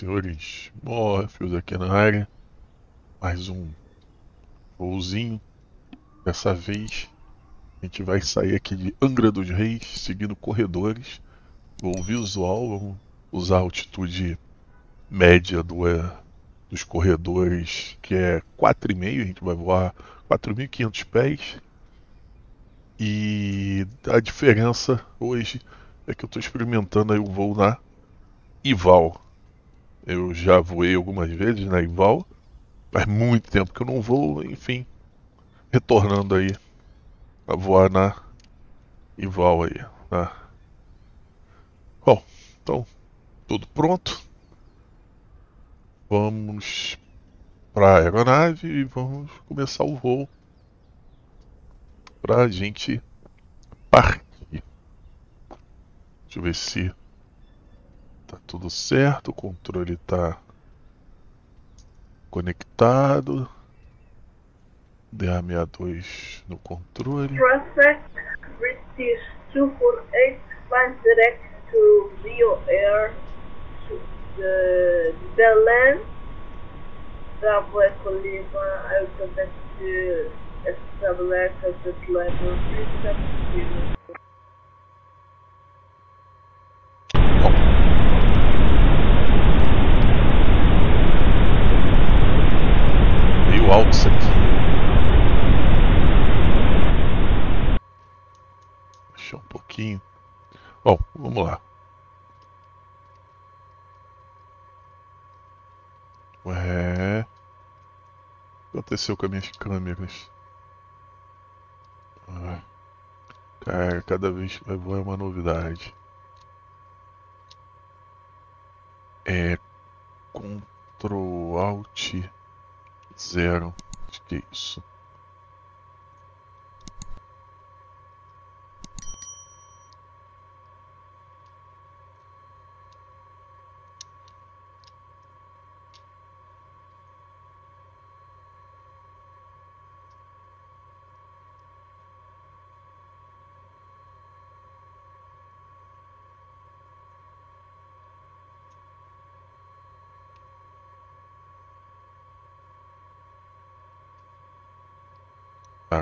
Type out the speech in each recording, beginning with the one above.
Senhores, Morpheus aqui na área. Mais um voozinho. Dessa vez a gente vai sair aqui de Angra dos Reis, seguindo corredores. Voo visual, vamos usar a altitude média do, é, dos corredores, que é 4,5. A gente vai voar 4.500 pés. E a diferença hoje é que eu estou experimentando aí o voo na Ival. Eu já voei algumas vezes na Ival. Faz muito tempo que eu não vou, enfim. Retornando aí a voar na Ival aí. Tá? Bom, então, tudo pronto. Vamos para a aeronave e vamos começar o voo para a gente partir. Deixa eu ver se Tá tudo certo, o controle tá conectado. DA62 no controle. Prospect British 248 flies direct to Rio Air to the Belém. Bravo Eco Lima, alphabet to establish the level 370. Meio alto isso aqui. Deixa um pouquinho. Bom, vamos lá. Ué. O que aconteceu com as minhas câmeras? Ah, Cara, cada vez que vai voar é uma novidade. É. Ctrl Alt Zero. Acho que é isso.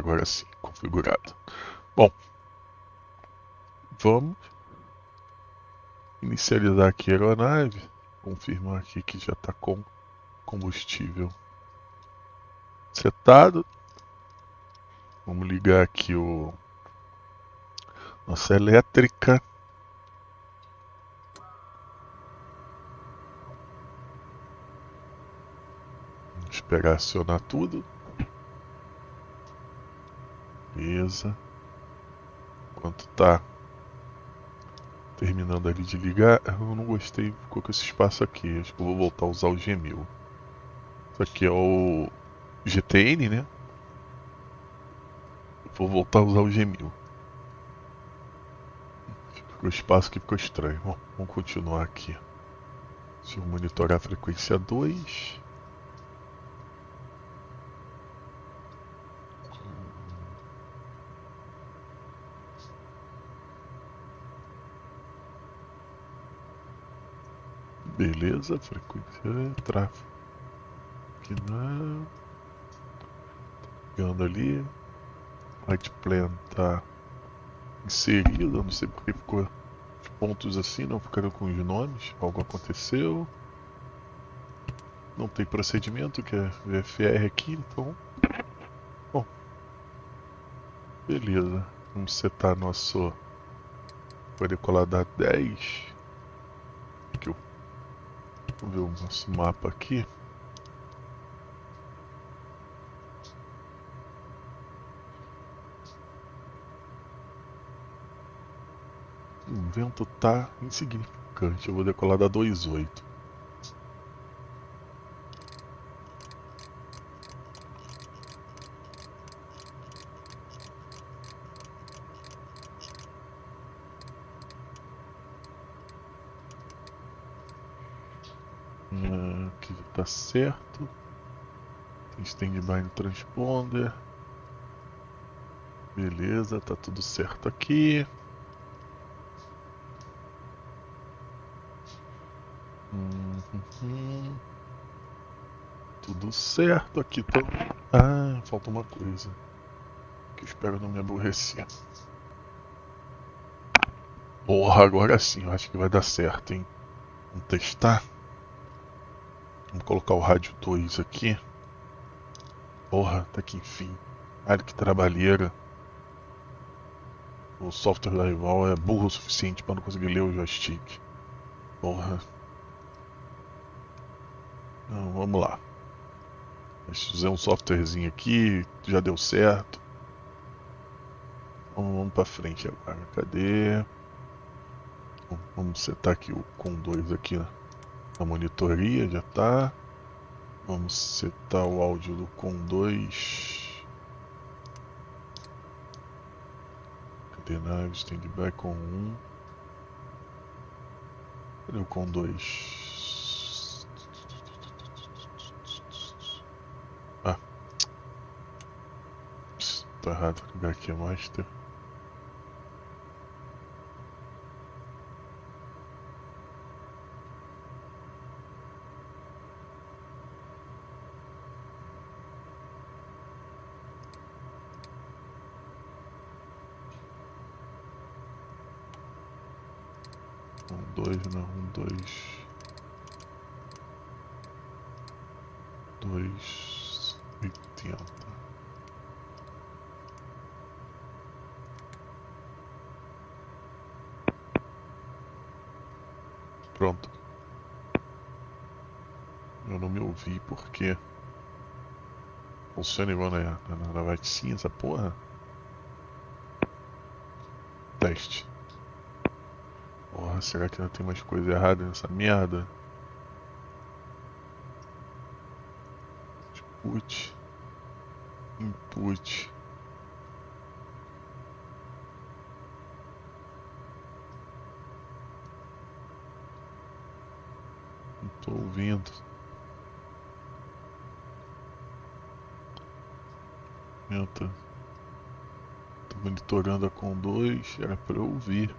Agora sim, configurado. Bom, vamos inicializar aqui a aeronave. Confirmar aqui que já está com combustível setado. Vamos ligar aqui o nossa elétrica. Vamos esperar acionar tudo. Beleza. Enquanto tá terminando ali de ligar, eu não gostei, ficou com esse espaço aqui. Acho que eu vou voltar a usar o G1000. Isso aqui é o GTN, né? Vou voltar a usar o G1000. Ficou espaço que ficou estranho. Bom, vamos continuar aqui. Deixa eu monitorar a frequência 2. Beleza, frequência tráfego. Aqui não. Pegando ali. Light plan tá inserido, eu não sei porque ficou os pontos assim, não ficaram com os nomes. Algo aconteceu. Não tem procedimento, que é VFR aqui, então. Bom. Beleza. Vamos setar nosso. Vai decolar da 10. Vamos ver o nosso mapa aqui. O vento tá insignificante. Eu vou decolar da 28. Ah, Aqui já tá certo. Tem standby no transponder. Beleza, tá tudo certo aqui. Hum. Uhum. Tudo certo aqui. Tô... Ah, falta uma coisa. Que espero não me aborrecer. Porra, agora sim, eu acho que vai dar certo, hein? Vamos testar. Vamos colocar o rádio 2 aqui. Porra, tá que enfim. Olha que trabalheira. O software da rival é burro o suficiente para não conseguir ler o joystick. Porra. Não, vamos lá. Fizer um softwarezinho aqui, já deu certo. Vamos, vamos pra frente agora. Cadê? Vamos setar aqui o com 2 aqui na monitoria, já tá. Vamos setar o áudio do com 2. Cadê nave? Standby com 1. Cadê o com 2? Ah. Pss, tá errado. Aqui é master. Um, dois, não, um, dois. Dois, oitenta. Pronto. Eu não me ouvi porque funciona igual na, na, na vaticina essa porra. Teste. Porra, será que não tem mais coisa errada nessa merda? Input. Input. Não tô ouvindo. Menta. Tô monitorando a com 2, era pra eu ouvir.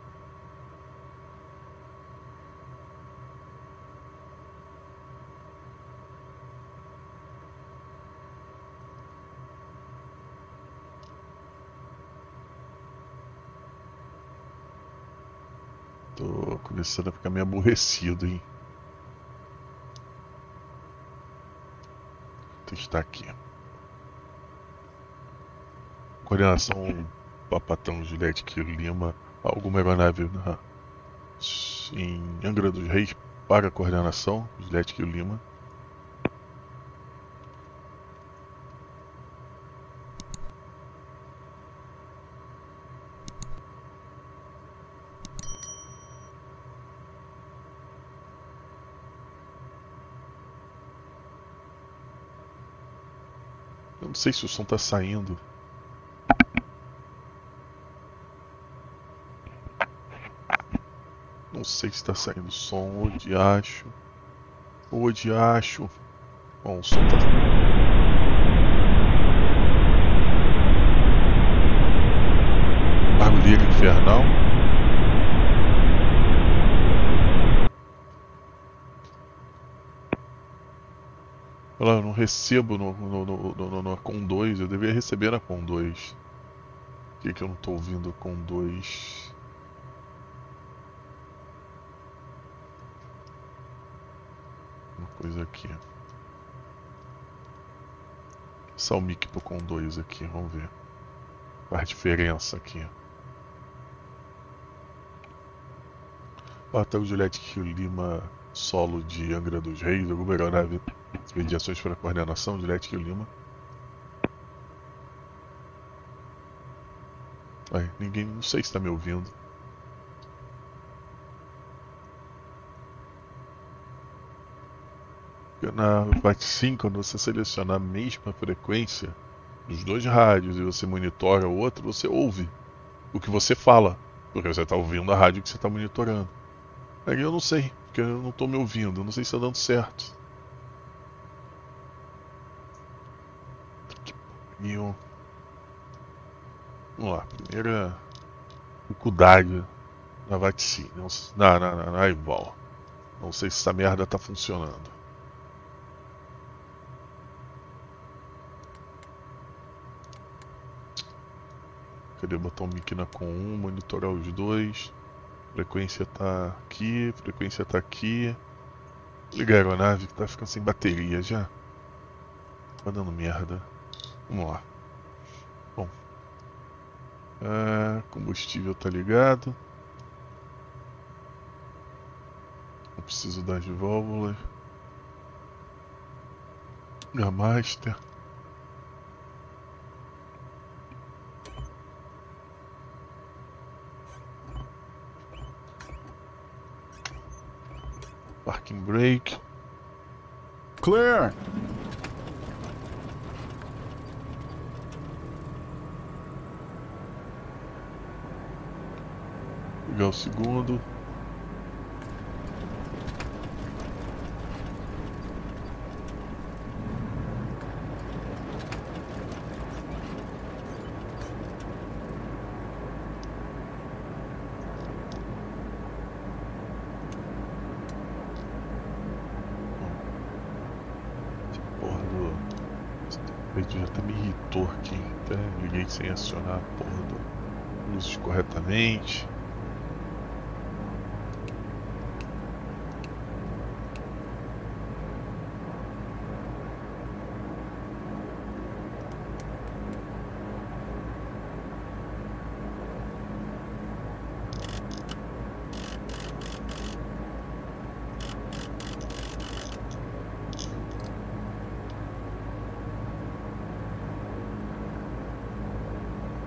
Tô começando a ficar meio aborrecido, hein? Vou testar aqui. Coordenação Papatão Juliette Kilo Lima. Alguma aeronave na, em Angra dos Reis para coordenação Juliette Kilo Lima. Sei se o som tá saindo. Não sei se tá saindo som, ou de acho. Ou de acho. Bom, o som tá. Eu não recebo no, no, no, no, no com 2, eu deveria receber na com 2. Por que, que eu não tô ouvindo com 2? Uma coisa aqui. Só o mic pro com 2 aqui, vamos ver. A diferença aqui? Batalha Juliette Lima solo de Angra dos Reis, alguma aeronave mediações para coordenação, Juliette Rio Lima. Ai, ninguém, não sei se está me ouvindo. Na VAT5, quando você selecionar a mesma frequência dos dois rádios e você monitora o outro, você ouve o que você fala, porque você está ouvindo a rádio que você está monitorando. Aí eu não sei, porque eu não estou me ouvindo, eu não sei se está dando certo. Pariu. Vamos lá, primeira dificuldade na vaticina, na, na, na, na Ival. Não sei se essa merda tá funcionando. Cadê botar o mic na com 1, monitorar os dois. Frequência tá aqui, frequência tá aqui. Liga a aeronave que tá ficando sem bateria já. Tá dando merda. Vamos lá. Bom. É, combustível tá ligado. Não preciso das válvulas. A master. Parking brake. Clear! Ligar o segundo. Já até me irritou aqui. Até liguei sem acionar a porra do luzes corretamente.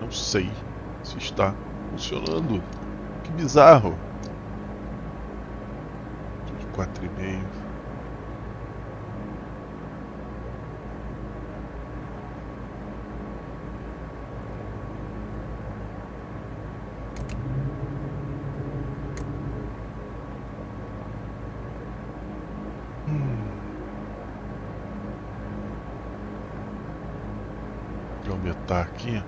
Não sei se está funcionando. Que bizarro. De quatro e meio. Deixa eu aumentar aqui.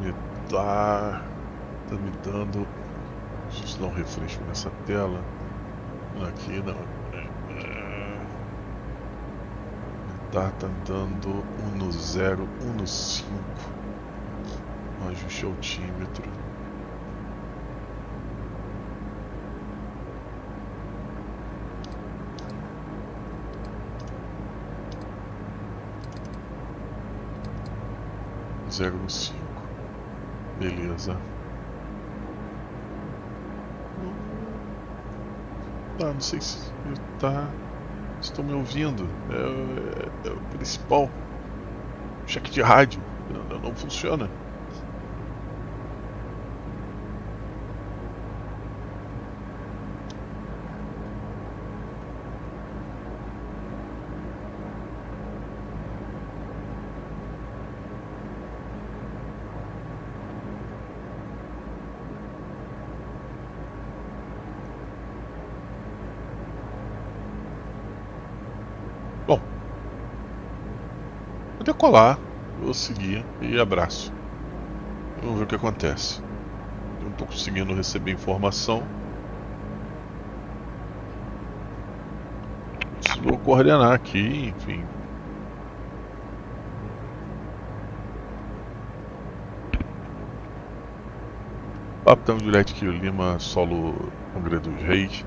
Me dá. Tá me dando. Deixa eu dar um refresco nessa tela. Aqui não. Tá, tá dando 1 no 0, 1 no 5. Um ajuste altímetro. Zero no cinco. Beleza. Ah, não sei se tá. Estão me ouvindo. É, é- é o principal. Cheque de rádio. Não, não funciona. Bom. Vou decolar. Vou seguir e abraço. Vamos ver o que acontece. Eu não tô conseguindo receber informação. Preciso coordenar aqui, enfim. Capitão Juliette Lima, solo Angra dos Reis.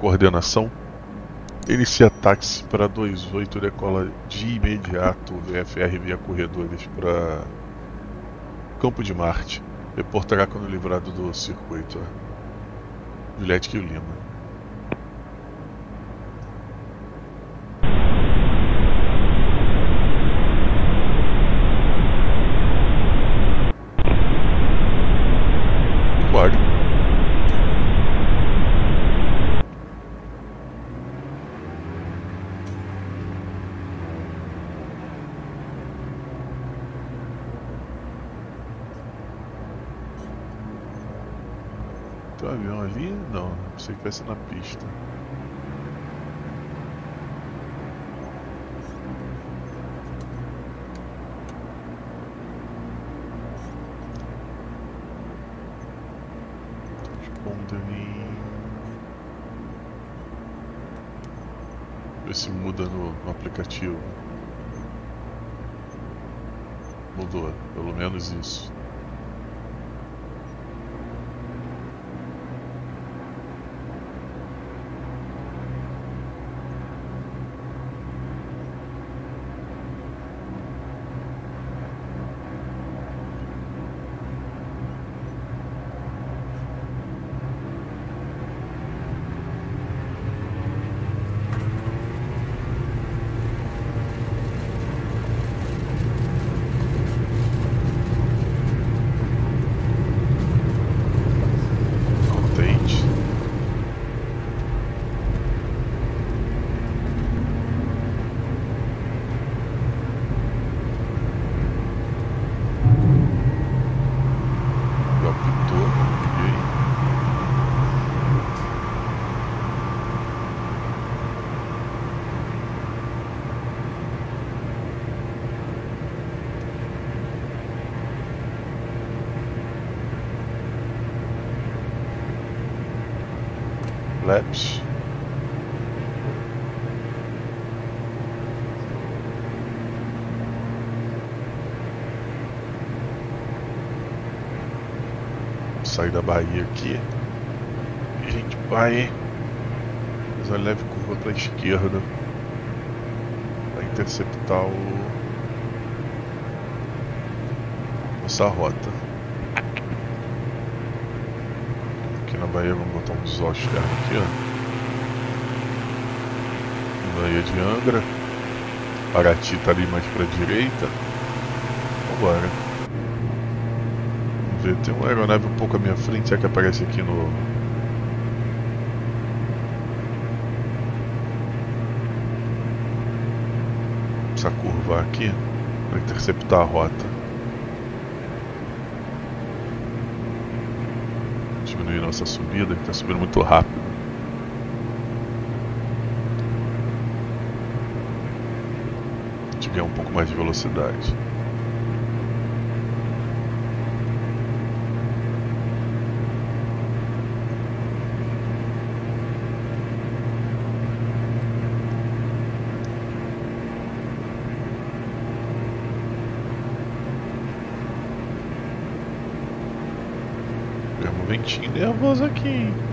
Coordenação. Inicia táxi para 28, decola de imediato VFR via corredores para Campo de Marte. Reportará quando livrado do circuito. Juliette Lima. peça na pista. Ver se muda no, no aplicativo. Mudou, é, pelo menos isso. Laps. Sair da Bahia aqui. A gente vai fazer uma leve curva para a esquerda para interceptar o nossa rota. Aqui na Bahia vamos botar um desostos aqui, ó. Bahia de Angra. Paraty tá ali mais pra direita. Vambora. Vamos ver, tem uma aeronave um pouco à minha frente, será que aparece aqui no. Precisa curvar aqui para interceptar a rota. Nossa subida, que está subindo muito rápido. Ganhar um pouco mais de velocidade. Nervoso aqui, hein?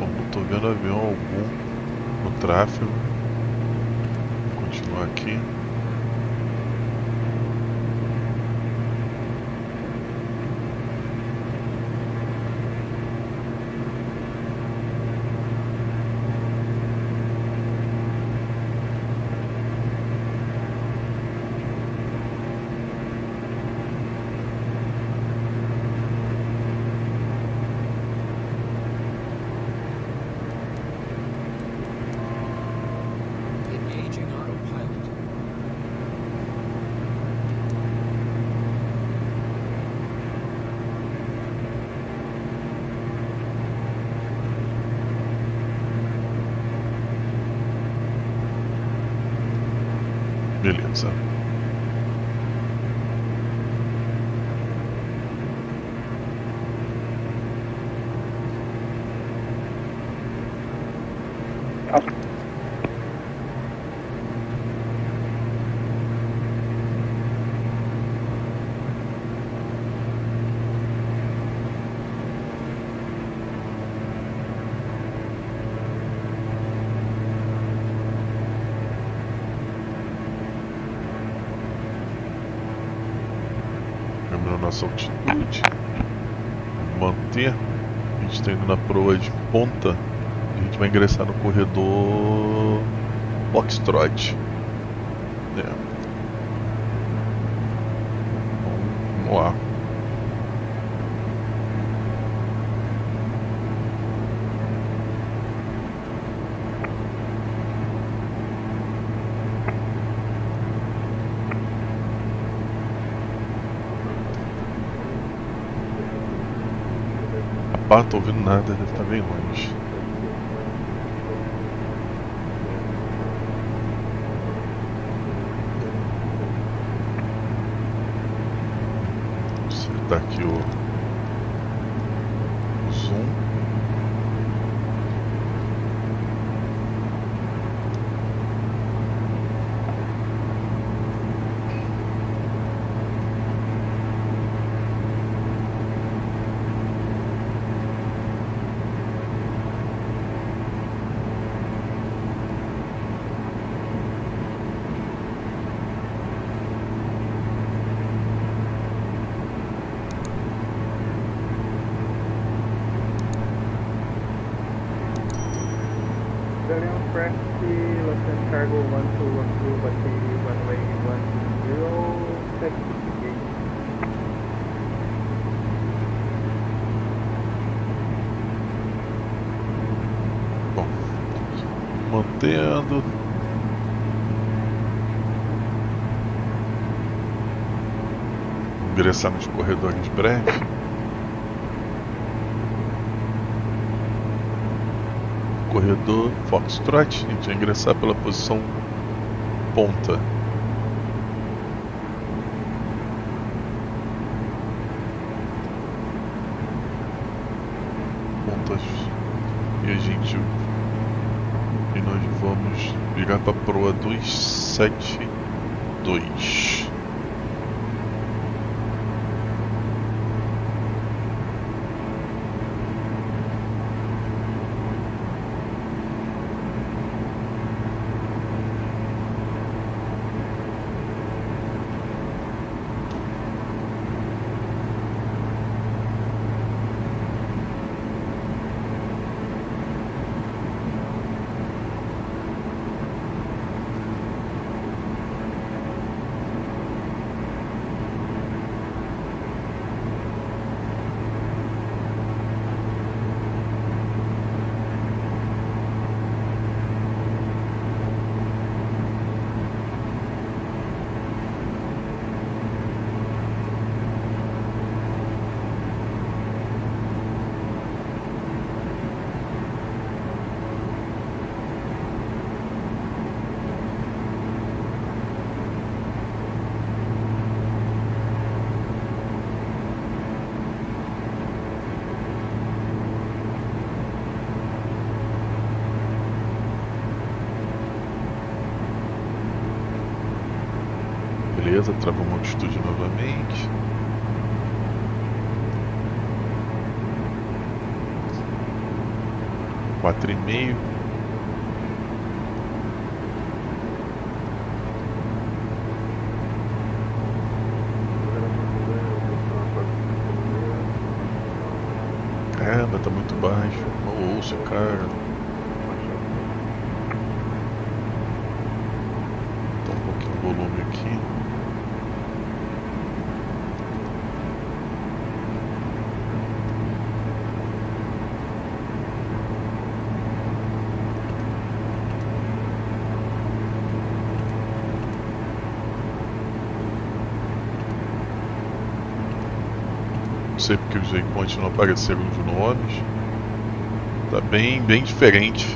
Bom, não tô vendo avião algum no tráfego. Vou continuar aqui. Engaging autopilot. Beleza. Lembrando a nossa altitude. Vamos manter. A gente está indo na proa de ponta. A gente vai ingressar no corredor Foxtrot. É. Bom, Vamos lá. Pá, tô ouvindo nada, deve estar bem longe. Acertar aqui o, o Ingressar nos corredores breves. Corredor Foxtrot, a gente vai ingressar pela posição ponta. Pontas. E a gente e nós vamos virar para proa 272. Beleza, travamos altitude novamente. Quatro e meio. Caramba, tá muito baixo. Mal ouço, cara. Tá um pouquinho o volume aqui. Não sei porque os waypoints não apareceram os nomes. Tá bem, bem diferente.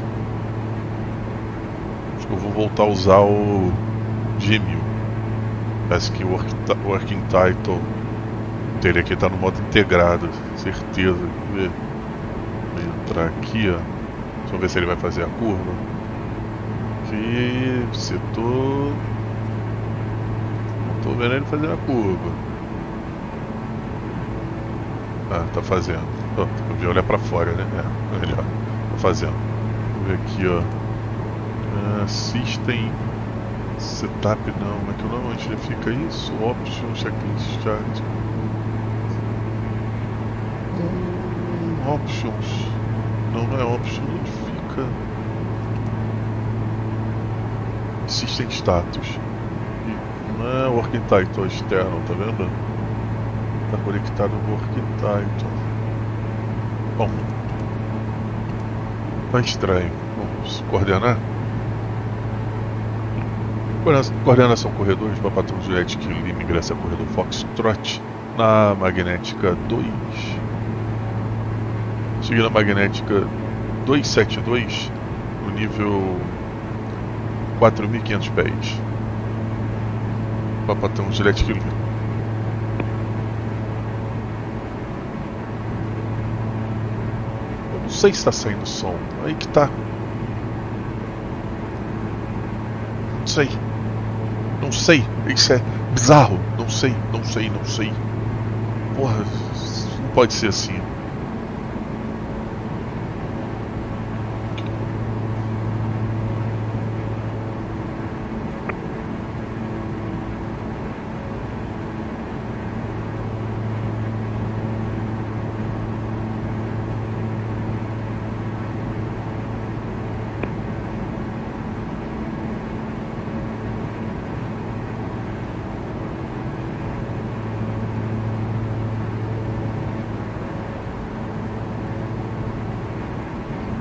Acho que eu vou voltar a usar o Gmail. Parece que o work, Working Title dele aqui tá no modo integrado, certeza. Vou entrar aqui, ó. Deixa eu ver se ele vai fazer a curva. Aqui, setor. Não tô vendo ele fazer a curva. Ah, tá fazendo. Ó, eu vi olhar pra fora, né? É, melhor. Tá fazendo. Vamos ver aqui, ó. Ah, system. Setup não, é que o nome? Onde fica isso? Option, checklist chart. Hum, options. Não, não é option, onde fica? System status. E não é working title externo, tá vendo? Tá conectado no working title. Bom. Tá estranho. Vamos coordenar? Coordena- Coordenação corredores para patrão jet que Lima ingressa a corredor Foxtrot na magnética 2. Seguindo a magnética 272, no nível 4.500 pés. Papatão de elétrico. Eu não sei se está saindo som. Aí que tá. Não sei. Não sei. Isso é bizarro. Não sei, não sei, não sei. Porra, não pode ser assim.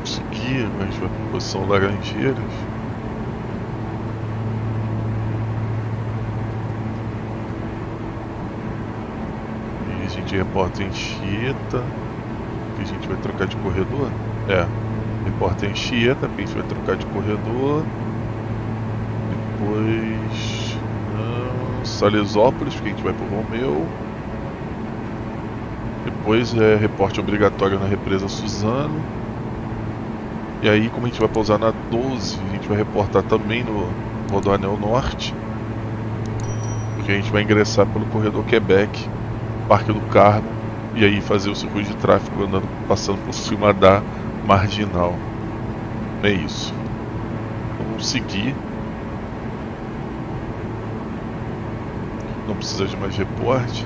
Seguir, mas vai pra Laranjeiras. E a gente reporta em Chieta. Que a gente vai trocar de corredor? É. Reporta em Chieta, que a gente vai trocar de corredor. Depois. Salesópolis, que a gente vai pro Romeu. Depois é reporte obrigatório na represa Suzano. E aí, como a gente vai pousar na 12, a gente vai reportar também no Rodoanel Norte. Porque a gente vai ingressar pelo corredor Quebec, Parque do Carmo, e aí fazer o circuito de tráfego andando, passando por cima da marginal. É isso. Vamos seguir. Não precisa de mais reporte.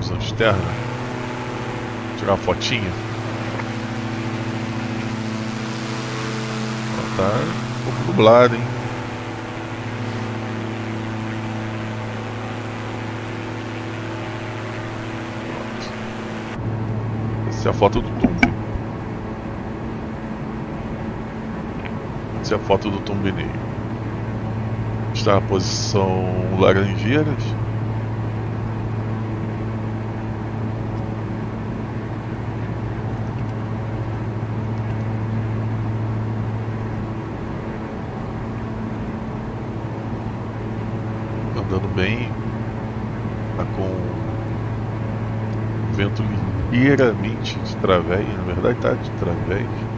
Visão externa. Tirar uma fotinha. Ó, Tá um pouco nublado, hein? Essa é a foto do tumbe. Essa é a foto do tumbineiro. Está na posição Laranjeiras. andando bem, tá com vento ligeiramente de través, na verdade tá de través,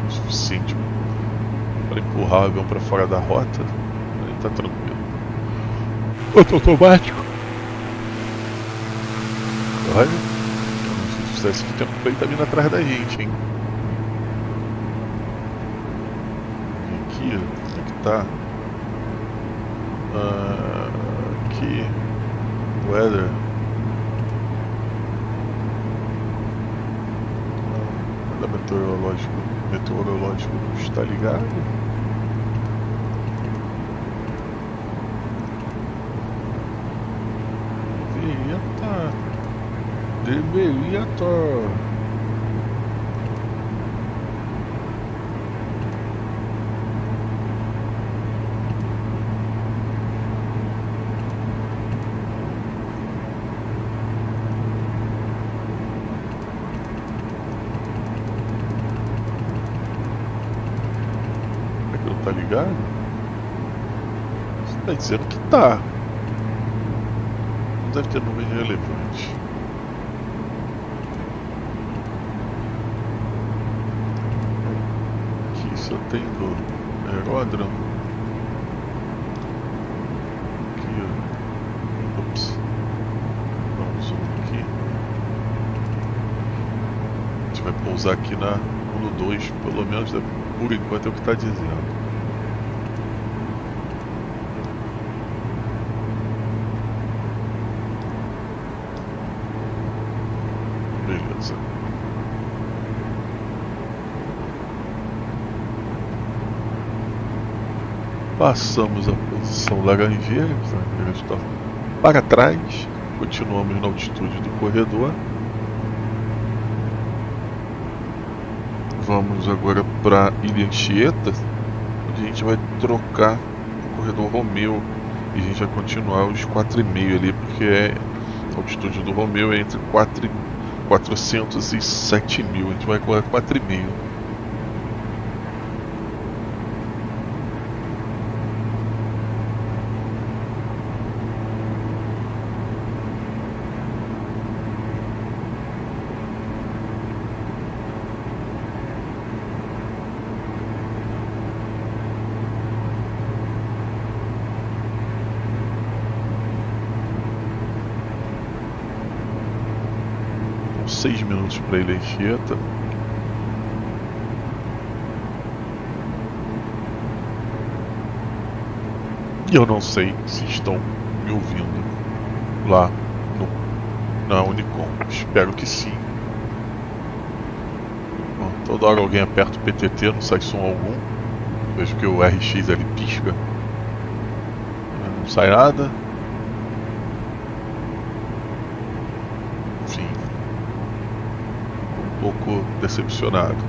o suficiente para empurrar o avião para fora da rota, ele tá tranquilo. Outro automático. Olha, eu não sei se fizesse que tempo ele tá vindo atrás da gente, hein? Aqui, como é que tá? Ah, aqui weather Ah, meteorológico meteorológico está ligado? Deveria estar deveria estar Será que não tá ligado? Você tá dizendo que tá. Não deve ter nuvem relevante. Aqui só tem do aeródromo. Aqui, ó. Ops. Dá um zoom aqui. A gente vai pousar aqui na 1 pelo menos é- por enquanto é o que está dizendo. Beleza. Passamos a posição Laranjeira, Laranjeira está para trás, continuamos na altitude do corredor. Vamos agora para Ilha Anchieta, onde a gente vai trocar o corredor Romeu e a gente vai continuar os 4,5 ali, porque é A altitude do Romeu é entre 4 e 400 e 7 mil. A gente vai com 4,5. São 6 Ilha Anchieta. E eu não sei se estão me ouvindo lá no, na Unicom. Espero que sim. Bom, toda hora alguém aperta o PTT, não sai som algum. Vejo que o RX ali pisca. Não sai nada. Enfim. Um pouco decepcionado.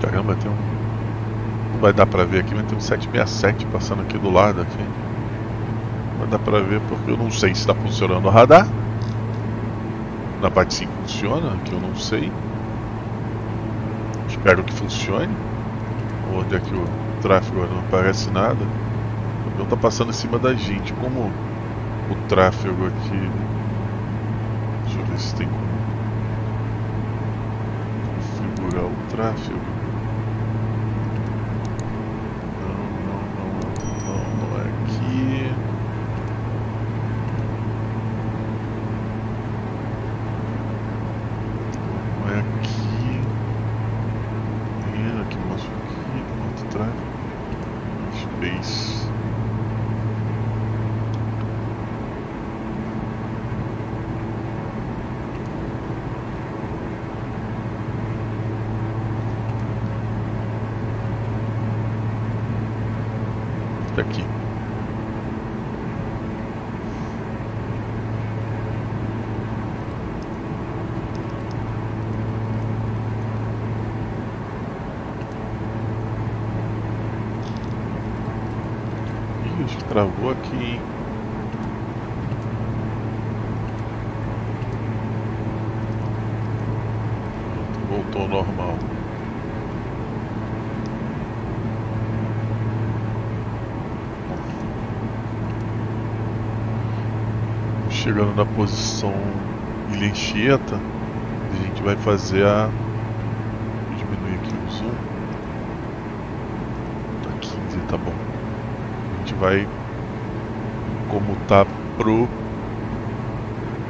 Caramba, tem um. Não vai dar pra ver aqui, mas tem um 767 passando aqui do lado aqui. Não vai dar pra ver porque eu não sei se está funcionando o radar. Na parte sim funciona, que eu não sei. Espero que funcione. Onde é que o tráfego não aparece nada. O avião tá passando em cima da gente. Como o tráfego aqui. Deixa eu ver se tem como configurar o tráfego. Não, não, não, não, não é aqui. Não é aqui. É, aqui mostra aqui, quanto tráfego. Space. Tá aqui. Ih, acho que travou aqui, hein? Voltou ao normal. Chegando na posição Ilha Anchieta, a gente vai fazer a. Vou diminuir aqui o zoom. Tá 15, tá bom. A gente vai comutar pro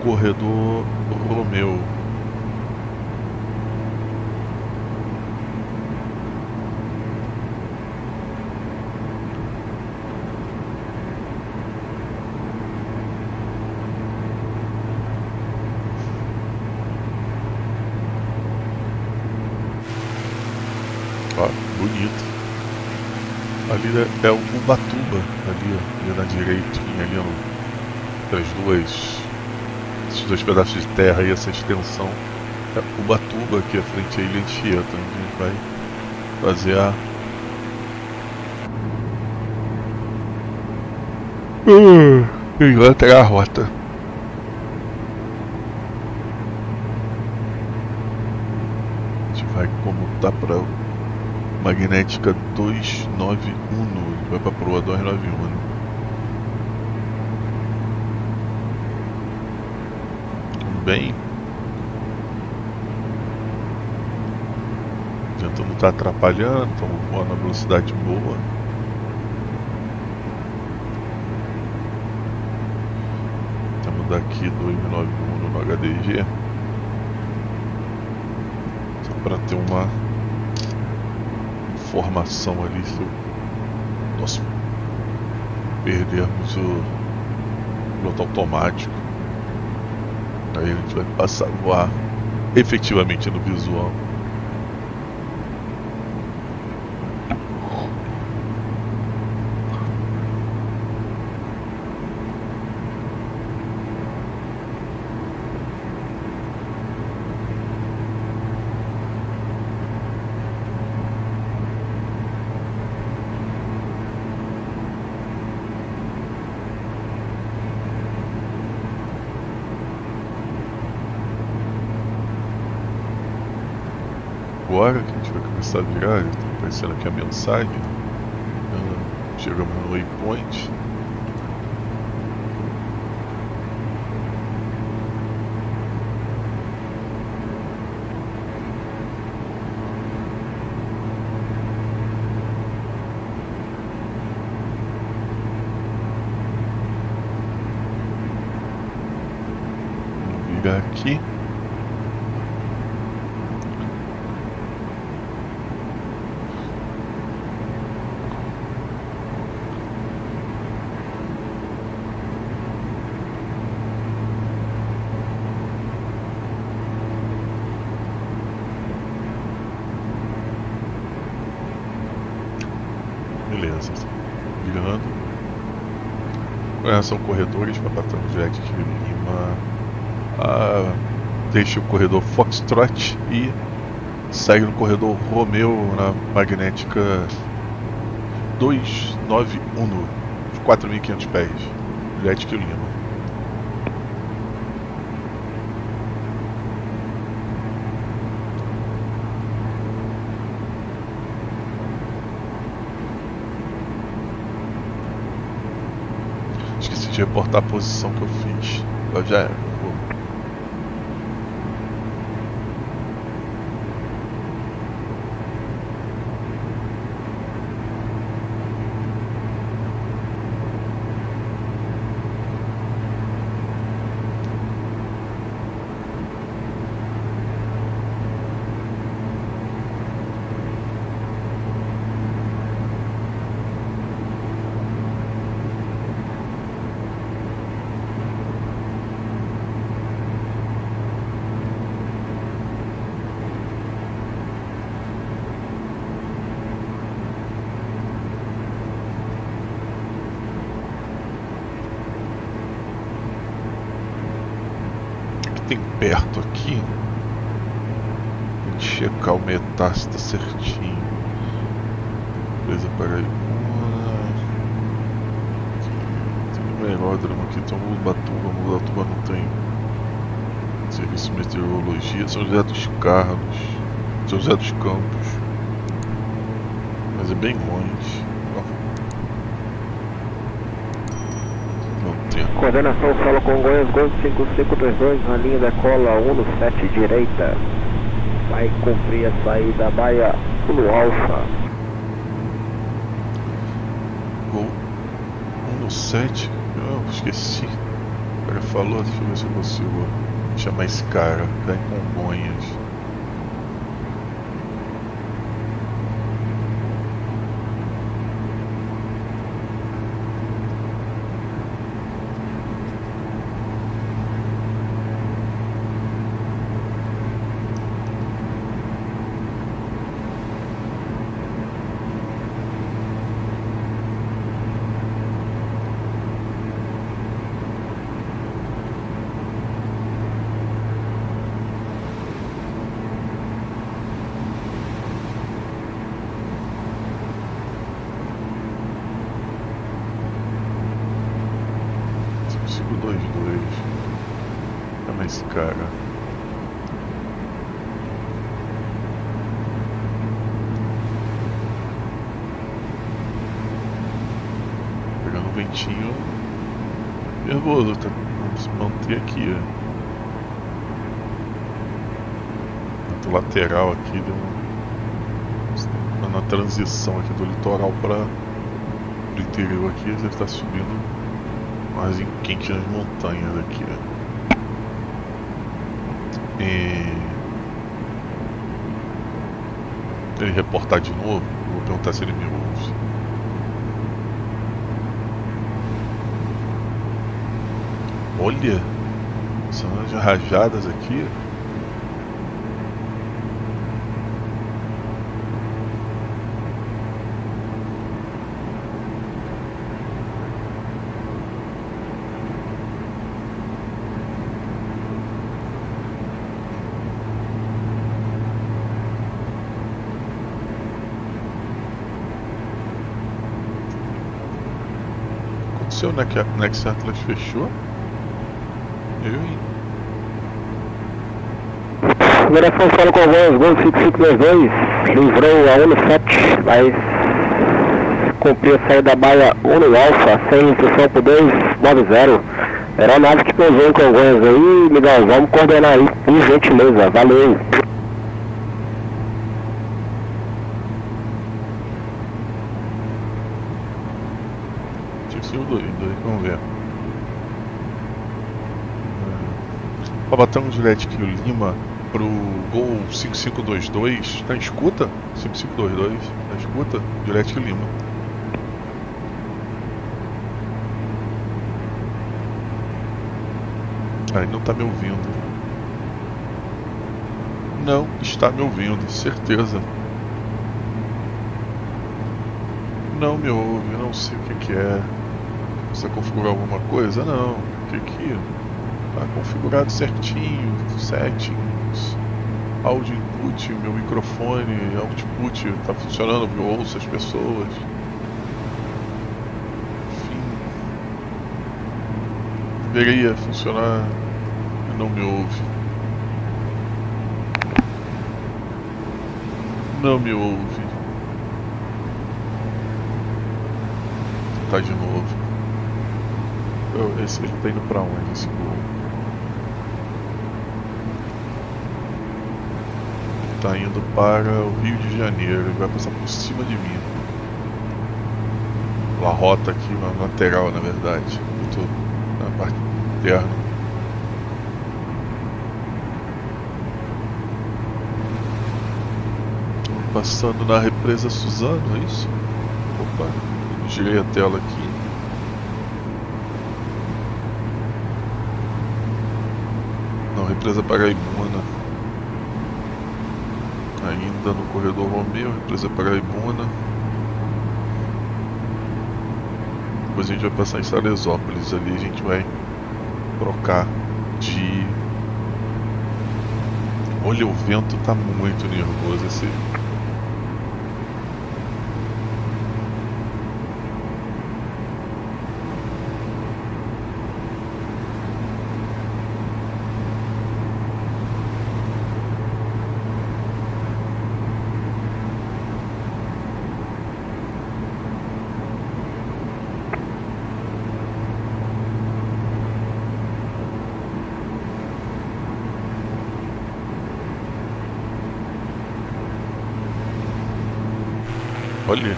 corredor Romeu. Ó, bonito. Ali é, é o Ubatuba, ali, ali na direitinha, ali no, as duas, esses dois pedaços de terra e essa extensão. É Ubatuba aqui à frente à Ilha Anchieta, onde a gente vai fazer a. Uh, pegar a rota. A gente vai comutar para magnética 291, vai para proa 291. Né? Bem, tentando estar atrapalhando, estamos voando a velocidade boa. Estamos daqui 291 no HDG. Só para ter uma informação ali se nós perdermos o piloto automático. Aí a gente vai passar a voar efetivamente no visual. agora que a gente vai começar a virar, tá aparecendo aqui a mensagem. Chegamos no waypoint. Vamos virar aqui. Beleza. Virando. Ah, são corredores para Patrão que Lima. Ah, deixa o corredor Foxtrot e segue no corredor Romeo na magnética 291, de 4.500 pés. Que Lima. Esqueci de reportar a posição que eu fiz. Já era. Vou. que tem perto aqui? Tem que checar o metar se tá certinho. Beleza, peraí. Tem um aeródromo aqui, tem um Ubatuba, o Ubatuba não tem. Serviço de Meteorologia, São José dos Carlos, São José dos Campos. Mas é bem longe. Não, não tem Coordenação Solo Congonhas, Gol 5522, na linha da cola 17 direita. Vai cumprir a saída Baia Pulo Alfa. Gol 1 no 7. Eu esqueci. O cara falou, deixa eu ver se eu consigo chamar esse cara. Em Congonhas. Consigo dois dois. Chama esse cara. Pegando um ventinho nervoso, tá? Vamos manter aqui, ó. Do lateral aqui, deu uma... na transição aqui do litoral para do interior aqui, ele está subindo mais em quente nas montanhas aqui, ó. E... Ele reportar de novo, vou perguntar se ele me ouve. Olha, são as rajadas aqui. Aconteceu, né? Que a Nex Atlas fechou. Hein? direção Solo Congonhas, Gol 5522, livrou a 17, vai cumprir a saída da baia 1 no Alfa, sem instrução por 290. Aeronave que pousou em Congonhas aí, Miguel, vamos coordenar aí, por gentileza, valeu. Tinha que ser o 2, vamos ver. Pabatão Juliette Kilo Lima pro Gol 5522. Tá escuta? 5522. Tá escuta? Juliette Kilo Lima. Ah, ele não tá me ouvindo. Não está me ouvindo, certeza. Não me ouve, não sei o que, que é. Precisa configurar alguma coisa? Não. O que que. Tá configurado certinho. Settings. Áudio input, meu microfone, output tá funcionando, eu ouço as pessoas. Enfim. Deveria funcionar não me ouve. Não me ouve. Tá de novo. Eu, esse, ele tá indo pra onde esse gol? Tá indo para o Rio de Janeiro. Ele vai passar por cima de mim. Pela rota aqui, na lateral na verdade. Tô na parte interna. Passando na represa Suzano, é isso? Opa, girei a tela aqui. Não, represa Paraibuna. No corredor Romeu, represa Paraibuna. Depois a gente vai passar em Salesópolis, ali a gente vai trocar de. Olha, o vento tá muito nervoso esse. Olha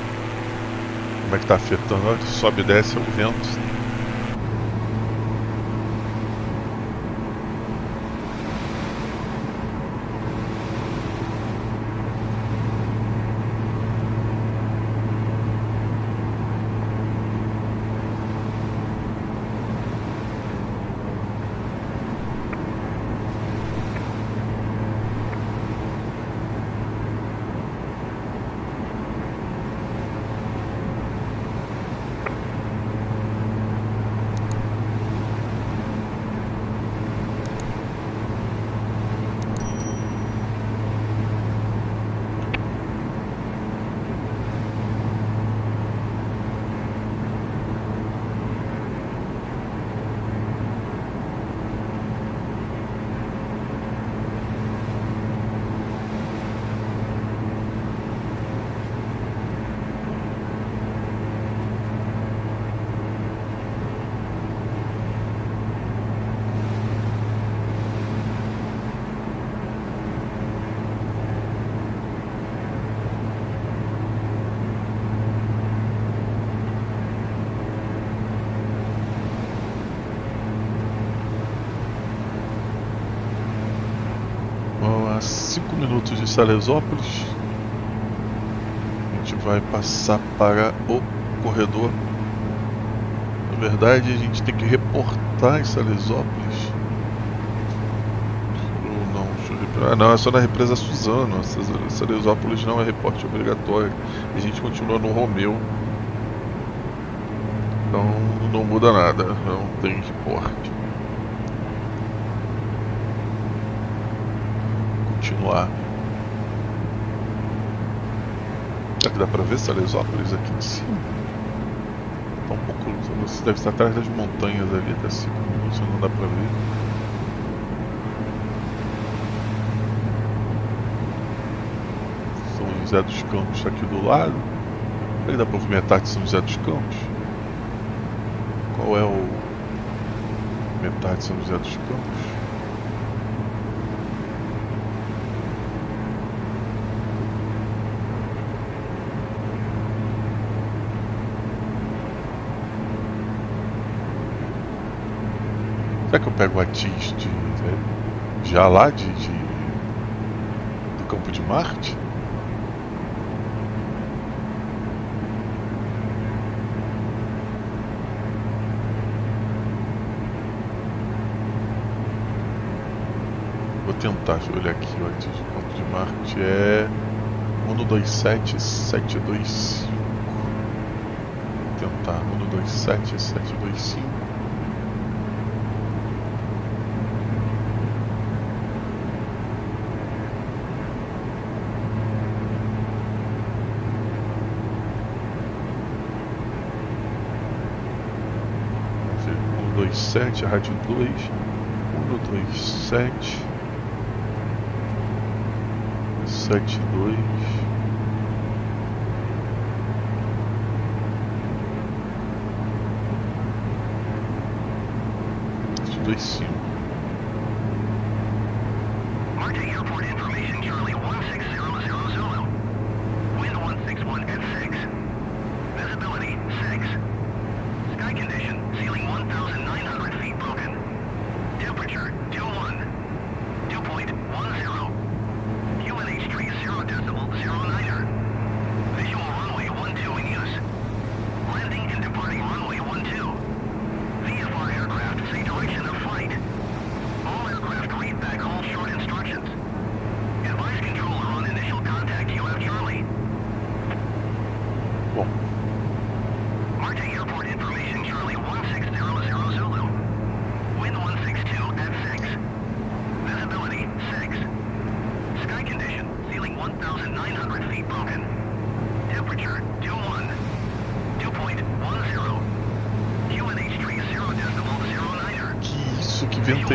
como é que tá afetando. Olha, sobe e desce é o vento. Bom, a 5 minutos de Salesópolis. A gente vai passar para o corredor. Na verdade, a gente tem que reportar em Salesópolis. Não, eu. Ah, não, é só na represa Suzano. Salesópolis não é reporte obrigatório. A gente continua no Romeu. Então não muda nada, não tem reporte. continuar. que dá pra ver Salesópolis aqui de cima. Tá um pouco. Você deve estar atrás das montanhas ali, até 5 minutos, não dá pra ver. são José dos Campos tá aqui do lado. Será que dá para movimentar de São José dos Campos? Qual é o. Metade de São José dos Campos? Será que eu pego a Tis de, de- já lá de, de- do campo de Marte? Vou tentar, deixa eu olhar aqui, o Tis do campo de Marte é 127725. Vou tentar 127725. Vamos ver, 127, rádio 2, 127, 72, dois cinco.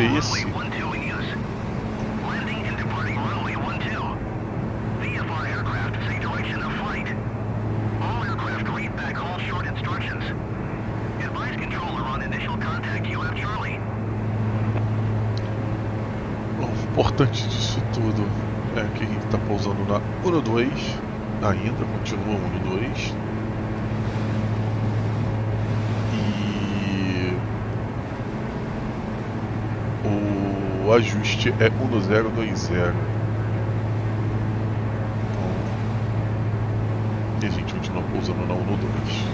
Isso, que vento é esse? Runway 12 in use. Landing and departing runway 12. VFR aircraft say direction of flight. All aircraft read back all short instructions. Advise controller on initial contact you have Charlie. Bom, o importante disso tudo é que a gente está pousando na Uno 2, ainda, continua Uno 2. E o ajuste é 1020. Então, e a gente continua pousando na Uno 2.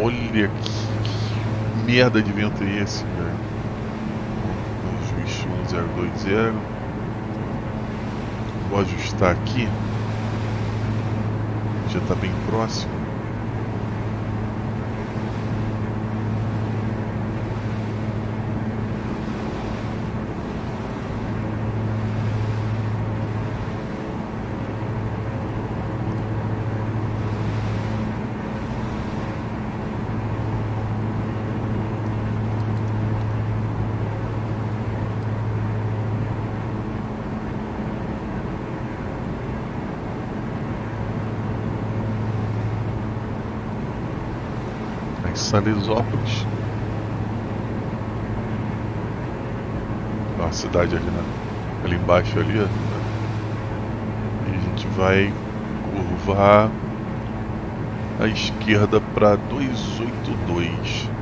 Olha que, que merda de vento é esse, velho. Ajuste 1020. Vou ajustar aqui. Já está bem próximo. em Salesópolis. A cidade ali, né? ali embaixo ali. E a gente vai curvar à esquerda para 282.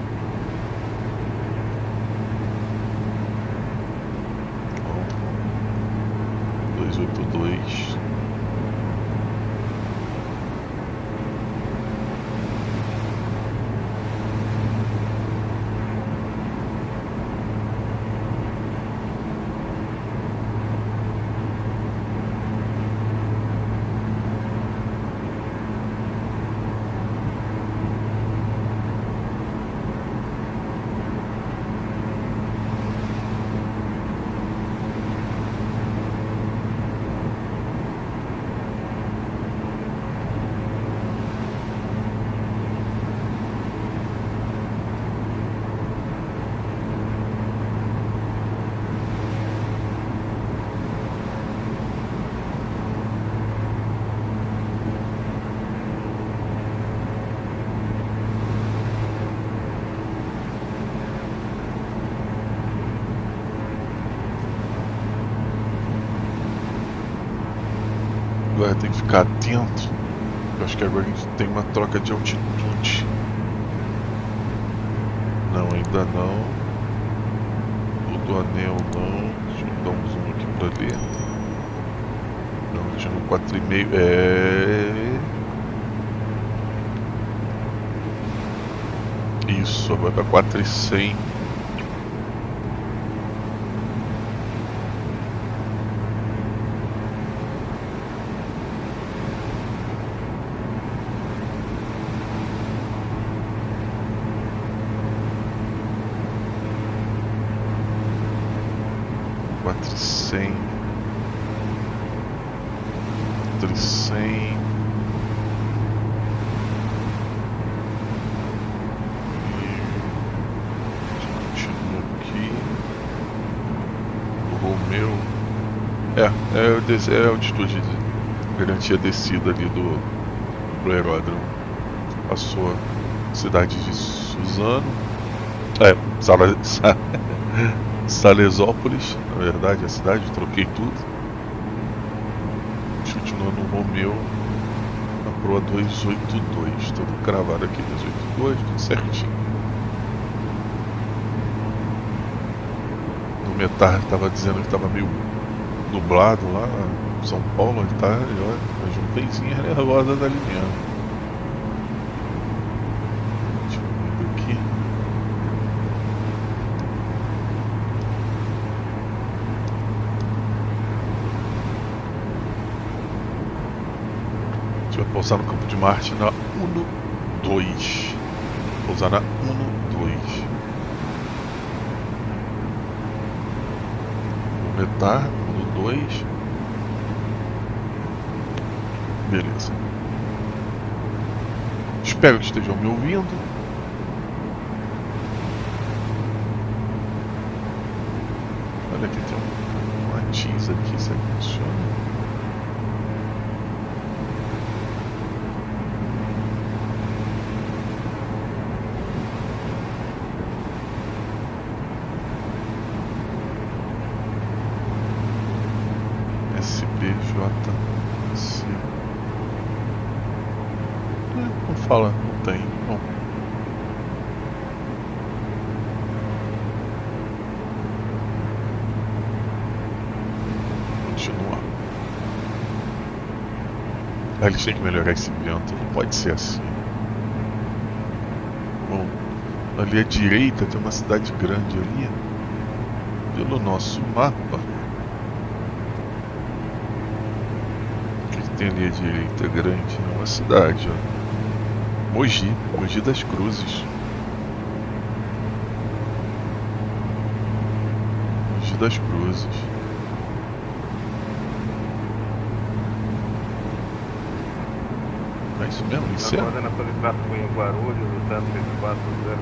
Atento. Eu acho que agora a gente tem uma troca de altitude. Não, ainda não. O do anel não. Deixa eu dar um zoom aqui pra ler. Não, a gente no 4,5. É. Isso, vai pra 4,100. quatro e cem quatro e cem e continua aqui o Romeu é é, a altitude de garantia descida ali do, do aeródromo passou a cidade de Suzano é Sala, Salesópolis, na verdade, a cidade, troquei tudo. Continuando no Romeu, na proa 282, tudo cravado aqui, 282, tudo certinho. No Metar estava dizendo que estava meio nublado lá, em São Paulo, ele tá, olha, as nuvenzinhas roda da linha. Deixa eu ver aqui. A gente vai pousar no campo de Marte na Uno 2. Pousar na Uno 2. Vou metar 2. Beleza. Espero que estejam me ouvindo. Olha aqui tem um, tease aqui, será que funciona? SBJC. É, Não fala, não tem. Bom. Continuar. Eles têm que melhorar esse vento, não pode ser assim. Bom, ali à direita tem uma cidade grande ali. Pelo nosso mapa. O que que tem ali à direita grande? É uma cidade, ó. Mogi, Mogi das Cruzes. Mogi das Cruzes. É isso mesmo, isso é? Cunha Guarulhos, o TAP 3400,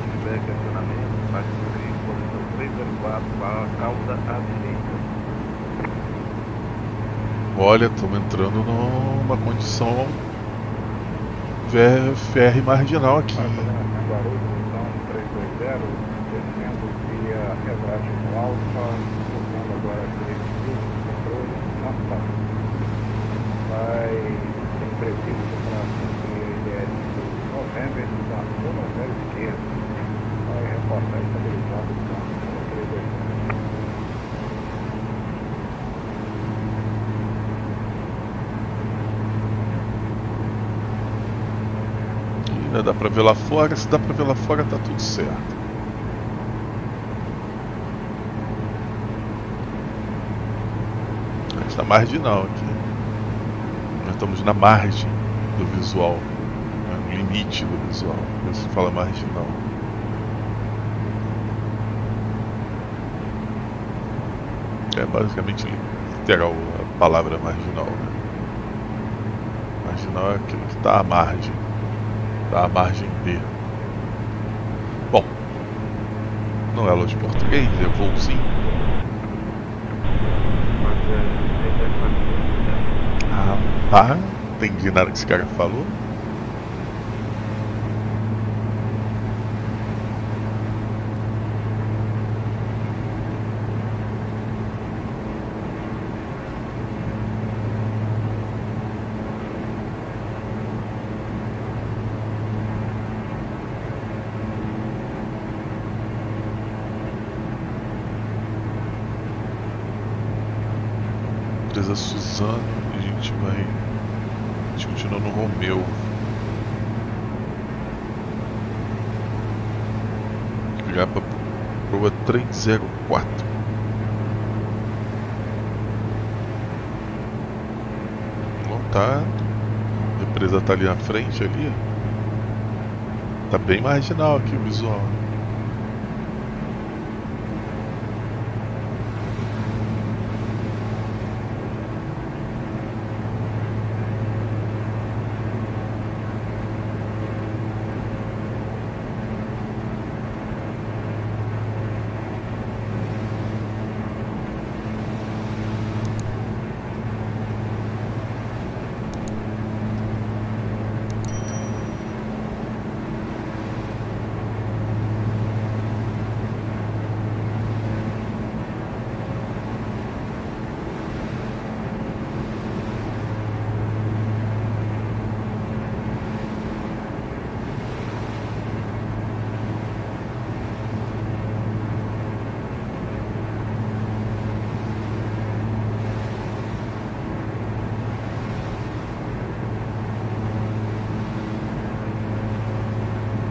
feedback, acionamento, faixa 3, posição 304, barra cauda à direita. Olha, estamos entrando numa condição ferro marginal aqui. Vai fazer uma Guarulhos, então 320, descendo via Evrativo Alfa, subindo agora diretivo, controle, nossa. Vai ser previsto para cumprir a IDS de novembro, está no novembro esquerdo. Vai reportar estabilizado com 320. Ainda dá pra ver lá fora, se dá pra ver lá fora tá tudo certo. A gente tá marginal aqui. Nós estamos na margem do visual. Limite do visual. Isso que fala marginal. É basicamente literal a palavra marginal. Né? Marginal é aquilo que está à margem da Tá margem B. Bom, não é aula de português, é voozinho. Ah, entendi nada que esse cara falou. represa Suzano e a gente vai. A gente continua no Romeu. Virar pra proa 304. Não tá. A represa tá ali na frente ali. Tá bem marginal aqui o visual.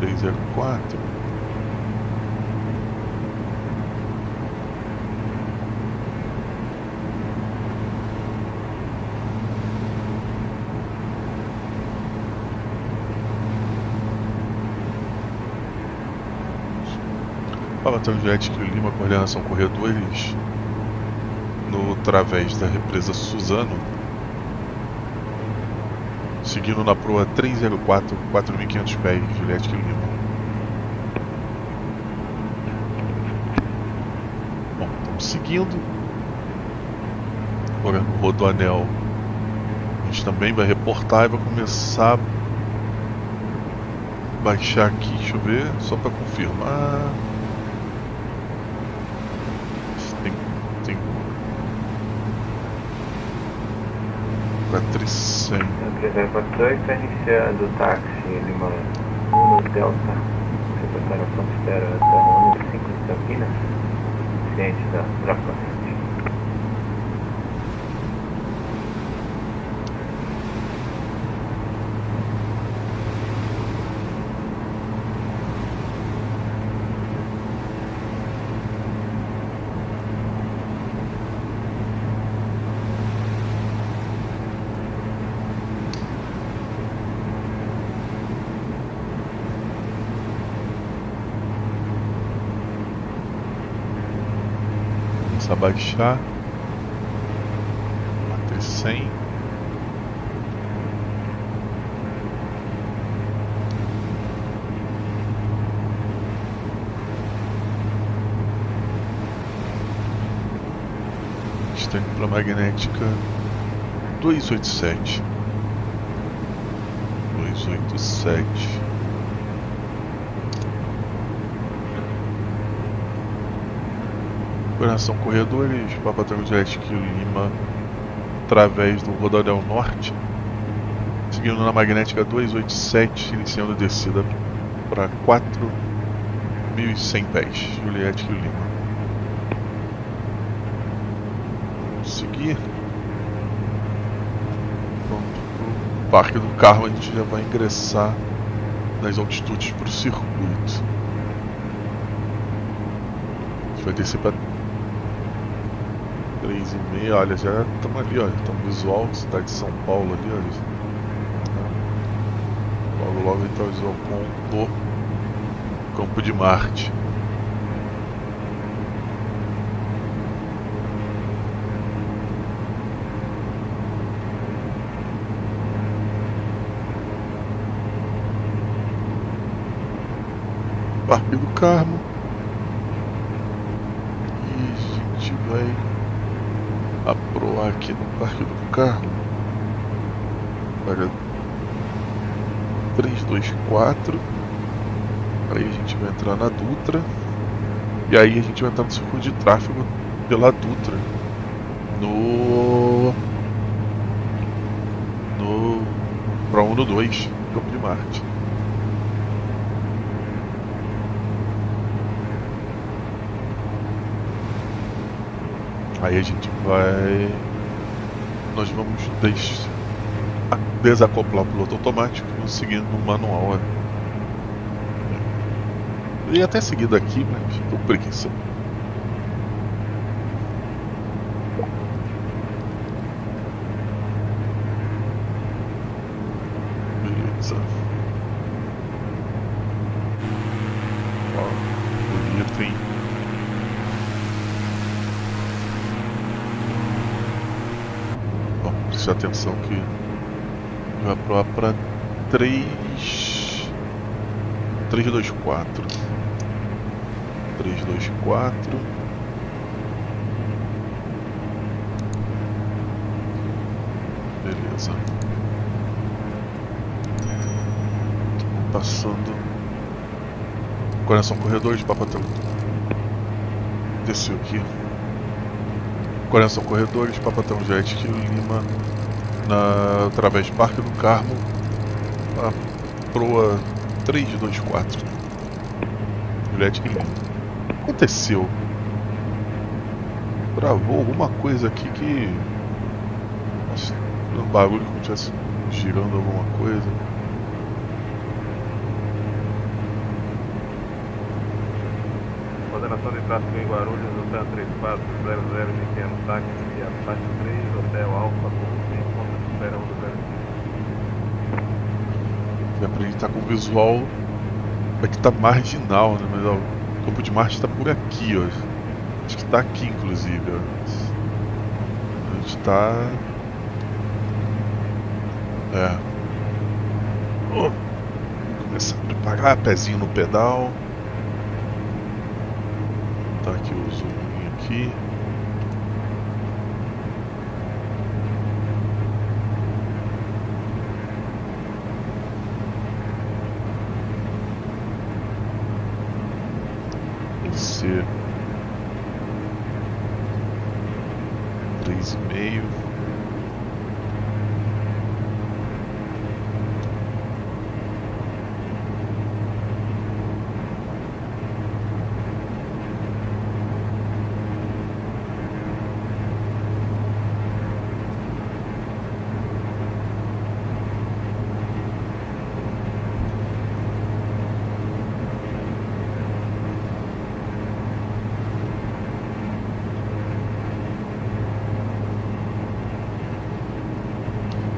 três zero quatro Fala Transjet que Lima, coordenação corredores no través da represa Suzano, seguindo na proa 304, 4.500 pés, Juliette que Lima. Bom, estamos seguindo. Agora no Rodoanel a gente também vai reportar e vai começar baixar aqui, deixa eu ver, só para confirmar. Tem, tem 400. 348 está iniciando o táxi Lima 1 Delta, secretário Frontera da 5 de Campinas, ciente da baixar. Até 100. A gente está indo para a magnética 287. 287. Coordenação Corredores, Papa Tango Jet Lima, através do Rodadel Norte, seguindo na magnética 287, iniciando a descida para 4.100 pés, Juliette Lima. Vamos seguir. Pronto, pro Parque do Carro a gente já vai ingressar nas altitudes para o circuito. A gente vai descer para 3 e meia, olha, já estamos ali, olha, estamos visual, cidade de São Paulo ali, olha. Logo logo está o visual com o Campo de Marte. Parque do Carmo. E a gente vai Parque do Carmo. Olha. 324. Aí a gente vai entrar na Dutra. E aí a gente vai entrar no circuito de tráfego pela Dutra. No. No. Pra 1 no 2, Campo de Marte. Aí a gente vai nós vamos des- desacoplar o piloto automático seguindo o manual. é. Eu ia até seguir daqui, mas tô com preguiça. Beleza. Ó, bonito, hein? Ó, preste atenção que vai provar para 3 3 2 4 3 2 4 Beleza. Passando. Coração corredor de Papatão. Desceu aqui. Coração corredor de Papatão Jet que Lima na, através do Parque do Carmo. A proa 324. Juliette que Lima. Aconteceu. Travou alguma coisa aqui que. Nossa, um barulho como se estivesse girando alguma coisa. Coordenação de tráfego em Guarulhos, Hotel 3400 iniciando táxi via faixa 3, Hotel Alfa, 5, ponto de espera 1 do 05. Dá pra gente tá com o visual. É que tá marginal, né? Mas ó, o campo de Marte tá por aqui, ó. Acho que tá aqui, inclusive, ó. A gente tá. É. Ó, Começar a preparar, pezinho no pedal. Tá aqui o zoom aqui. ser três e meio.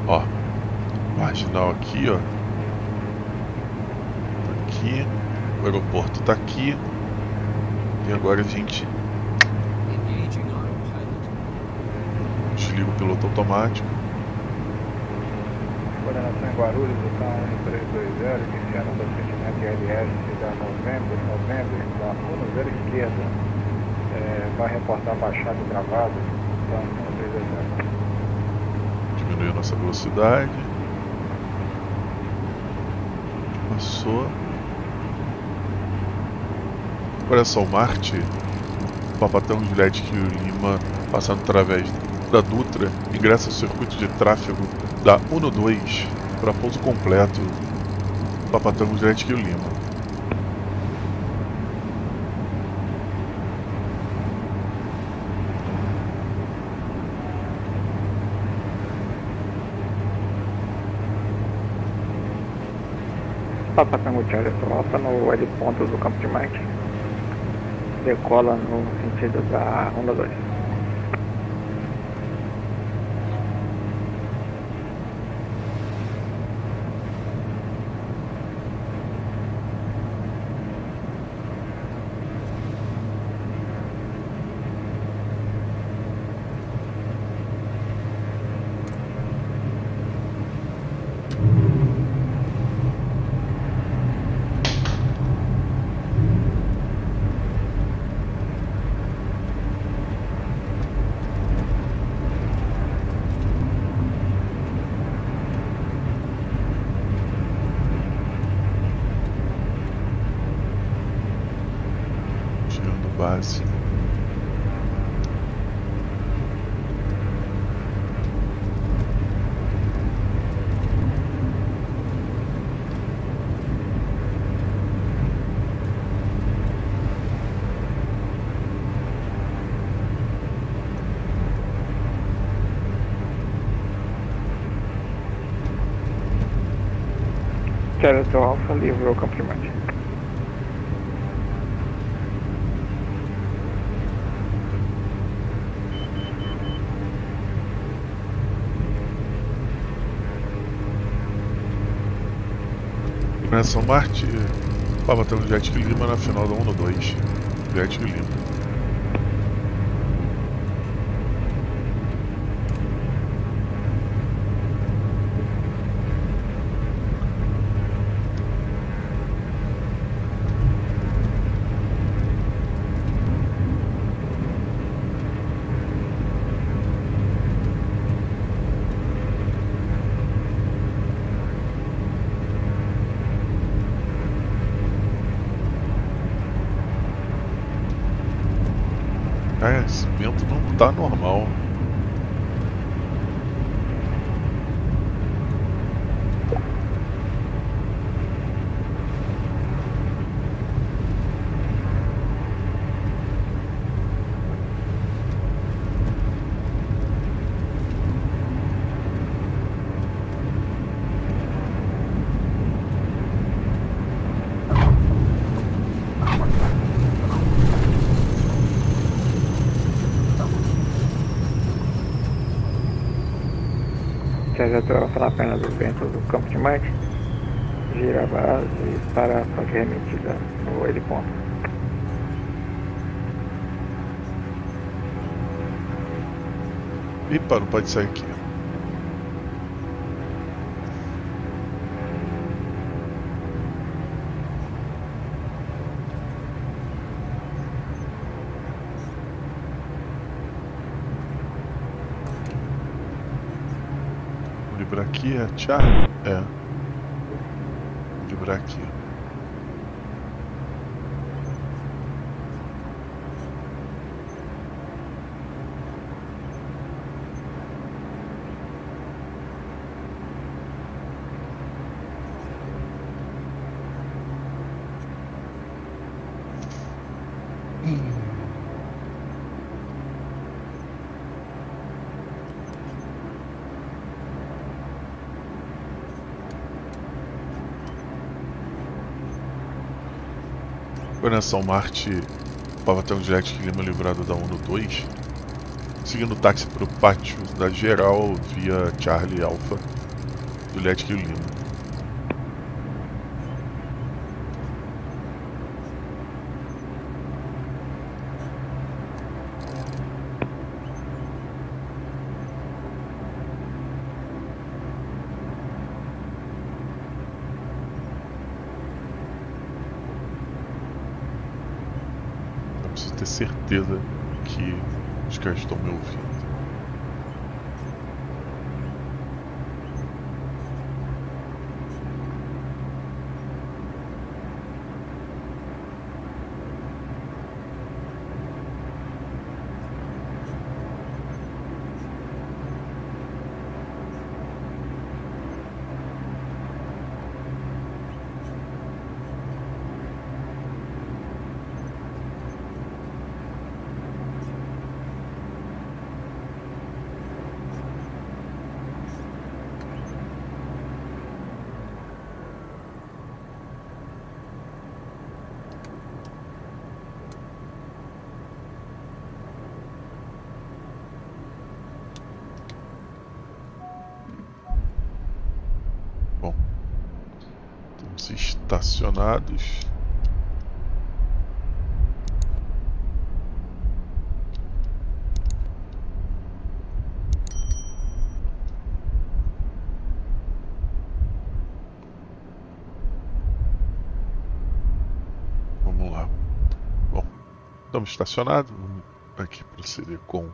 Ó, marginal aqui, ó. Tá aqui. O aeroporto tá aqui. E agora a gente desliga o piloto automático. Coordenação em Guarulhos, Hotel 1320, iniciando o descimento ILS da novembro, novembro, da 10 esquerda. É, vai reportar baixada e travada. Então, 1320. Diminuir a nossa velocidade. Passou. Coração Marte. Papatão Juliette Rio Lima passando através da Dutra. Ingressa no circuito de tráfego da 112 para pouso completo. Papatão Juliette Rio Lima. Papa Tango Charlie Alfa no L ponto do campo de Marte. Decola no sentido da Onda 2. Charlie Alpha livrou o campo de Marte. Começam Marte. Pá, batendo Jet Lima na final da 1 2. Jet Lima. É, esse vento não tá normal. Charlie Alpha na perna do vento do campo de Marte. Gira a base para fazer remetida no heliponto. Não pode sair aqui. Vou livrar aqui, é Charlie? É. Vou livrar aqui. Conexão Marte Pavatão Jet que Lima livrado da 1 no 2. Seguindo o táxi para o pátio da geral via Charlie Alpha Juliette que Lima. Eu preciso ter certeza que os caras estão me ouvindo. Bom, estamos estacionados. Vamos lá. Bom, estamos estacionados. Vamos aqui proceder com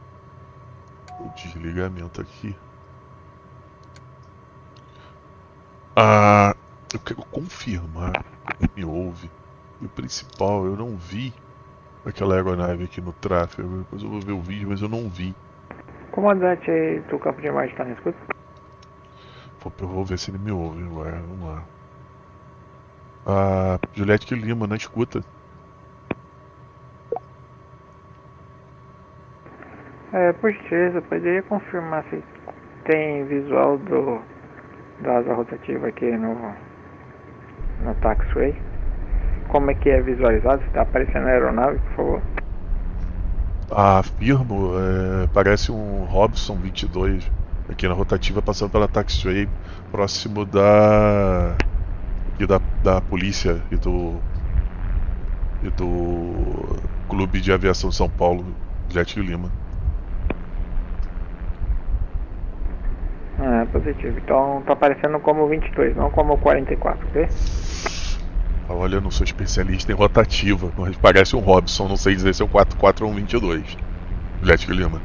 o desligamento aqui. Ah, eu quero confirmar que me ouve. E o principal, eu não vi aquela aeronave aqui no tráfego. Depois eu vou ver o vídeo, mas eu não vi. Comandante aí do campo de Marte está na escuta? Eu vou ver se ele me ouve agora. Vamos lá. Ah, Juliette Lima, na escuta. É, por gentileza, poderia confirmar se tem visual do da asa rotativa aqui no no taxiway. Como é que é visualizado? Está aparecendo a aeronave, por favor. Afirmo, é, parece um Robson 22 aqui na rotativa passando pela taxiway próximo da da, da polícia e do e do Clube de Aviação São Paulo, Jet Lima. Ah, positivo. Então tá aparecendo como 22, não como 44, ok? Olha, eu não sou especialista em rotativa, mas parece um Robson, não sei dizer se é um 44 ou um 22. Jet Lima.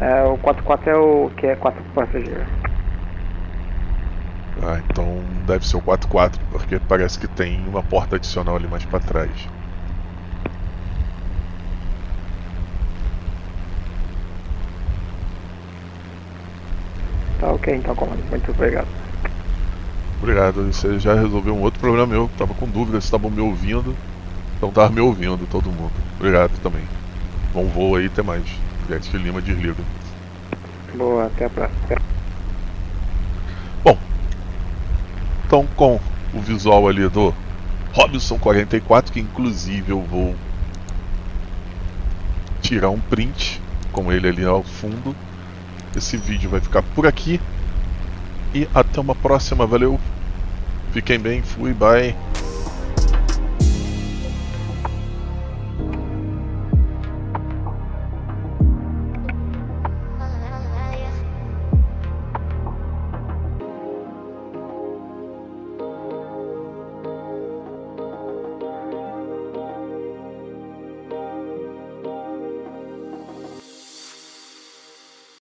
É, o 44 é o que é 4 passageiros. Ah, então deve ser o 44, porque parece que tem uma porta adicional ali mais pra trás. Tá ok então, comandante. Muito obrigado. Obrigado, você já resolveu um outro problema meu, tava com dúvida se estavam me ouvindo. Então tava me ouvindo todo mundo. Obrigado também. Bom voo aí, até mais. Jet Lima desliga. Boa, até a próxima. Bom, então com o visual ali do Robinson 44, que inclusive eu vou tirar um print com ele ali ao fundo. Esse vídeo vai ficar por aqui. E até uma próxima, valeu. Fiquem bem, fui, bye.